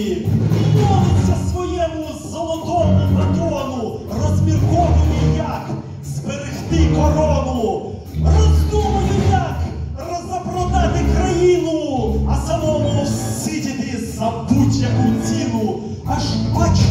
Молиться своєму золотому батону, розмірковує, як зберегти корону. Роздумує, як розпродати країну, а самому сидіти за будь-яку ціну. Аж бачу